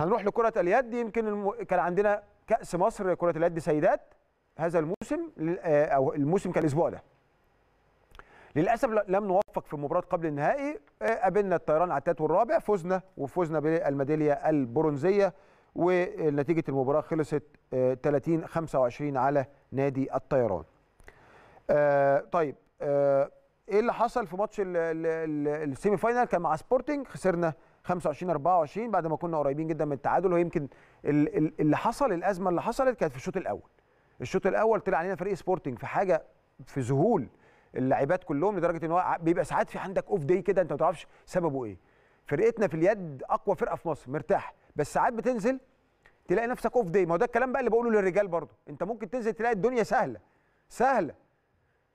هنروح لكرة اليد. يمكن الم... كان عندنا كأس مصر كره اليد سيدات هذا الموسم آه، أو الموسم كان الأسبوع ده. للأسف لم نوفق في مباراه قبل النهائي. آه، قابلنا الطيران على التالت والرابع فزنا وفزنا بالميدالية البرونزية ونتيجة المباراة خلصت آه، 30 25 على نادي الطيران. آه، طيب آه، إيه اللي حصل في ماتش ال- ال- ال- ال semi final؟ كان مع سبورتنج خسرنا 25 24 بعد ما كنا قريبين جدا من التعادل. ويمكن ال- ال- اللي حصل الأزمة اللي حصلت كانت في الشوط الأول. الشوط الأول طلع علينا فريق سبورتنج في حاجة في ذهول اللاعبات كلهم لدرجة إن هو بيبقى ساعات في عندك off day كده أنت ما تعرفش سببه إيه. فرقتنا في اليد أقوى فرقة في مصر مرتاح بس ساعات بتنزل تلاقي نفسك off day ما هو ده الكلام بقى اللي بقوله للرجال برضه. أنت ممكن تنزل تلاقي الدنيا سهلة سهلة.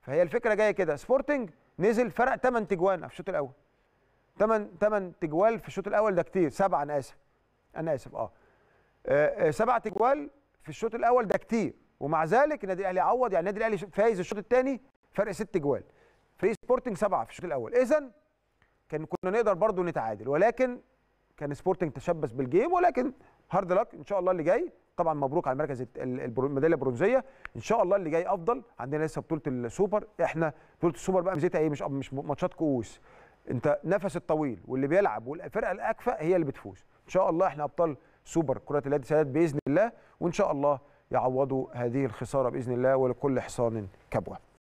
فهي الفكرة جاية كده. سبورتنج نزل فرق 8 تجوان في الشوط الأول. 8 8 تجوان في الشوط الأول ده كتير. سبعة أنا آسف. أنا آسف آه. آه، آه، سبعة تجوان في الشوط الأول ده كتير. ومع ذلك النادي الأهلي عوض. يعني النادي الأهلي فايز الشوط الثاني فرق ست جوان فريق سبورتنج سبعة في الشوط الأول. اذا كان كنا نقدر برضو نتعادل. ولكن كان سبورتنج تشبث بال game. ولكن hard luck إن شاء الله اللي جاي. طبعا مبروك على المركز الميدالية البرونزية. إن شاء الله اللي جاي أفضل عندنا لسه بطولة السوبر. إحنا بطولة السوبر بقى ميزتها إيه مش مش ماتشات كؤوس. النفس الطويل واللي بيلعب والفرقه الأكفأ هي اللي بتفوز. إن شاء الله إحنا أبطال سوبر كرة اليد سيدات بإذن الله. وإن شاء الله يعوضوا هذه الخسارة بإذن الله ولكل حصان كبوة.